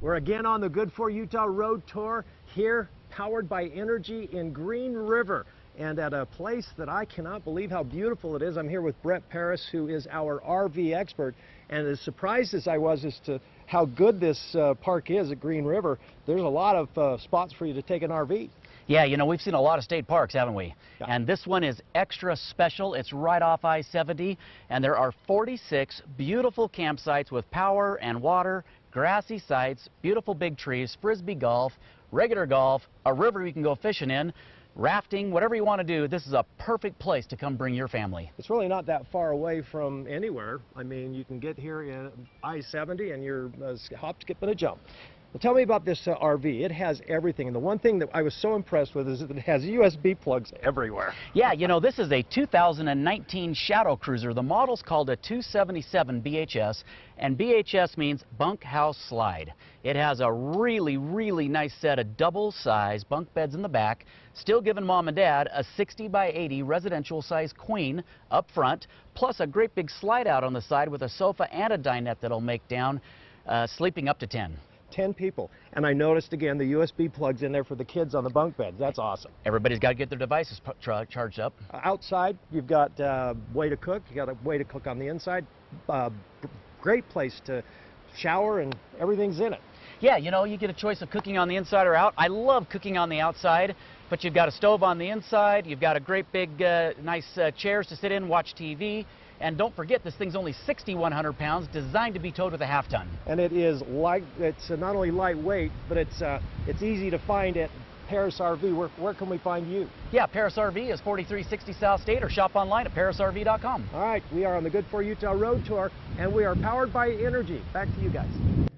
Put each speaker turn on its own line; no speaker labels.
We're again on the Good for Utah Road Tour here, powered by energy in Green River and at a place that I cannot believe how beautiful it is. I'm here with Brett Parris, who is our RV expert. And as surprised as I was as to how good this uh, park is at Green River, there's a lot of uh, spots for you to take an RV.
Yeah, you know, we've seen a lot of state parks, haven't we?
Yeah.
And this one is extra special. It's right off I-70, and there are 46 beautiful campsites with power and water, grassy sites, beautiful big trees, frisbee golf, regular golf, a river you can go fishing in, rafting, whatever you want to do, this is a perfect place to come bring your family.
It's really not that far away from anywhere. I mean, you can get here in I-70 and you're uh, a hop, skip, and a jump. Well, tell me about this uh, RV. It has everything. And the one thing that I was so impressed with is that it has USB plugs everywhere.
Yeah, you know, this is a 2019 Shadow Cruiser. The model's called a 277 BHS, and BHS means bunkhouse slide. It has a really, really nice set of double-size bunk beds in the back, still giving mom and dad a 60 by 80 residential size queen up front, plus a great big slide out on the side with a sofa and a dinette that'll make down, uh, sleeping up to 10.
10 people. And I noticed again the USB plugs in there for the kids on the bunk beds. That's awesome.
Everybody's got to get their devices charged up.
Uh, outside, you've got a uh, way to cook. You got a way to cook on the inside. Uh, great place to shower and everything's in it.
Yeah, you know, you get a choice of cooking on the inside or out. I love cooking on the outside, but you've got a stove on the inside. You've got a great big, uh, nice uh, chairs to sit in, watch TV. And don't forget, this thing's only 6,100 pounds, designed to be towed with a half ton.
And it is light. It's uh, not only lightweight, but it's uh, it's easy to find at Parris RV. Where, where can we find you?
Yeah, Parris RV is 4360 South State, or shop online at parrisrv.com.
All right, we are on the Good for Utah Road Tour, and we are powered by energy. Back to you guys.